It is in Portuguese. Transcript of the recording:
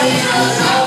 Hallelujah.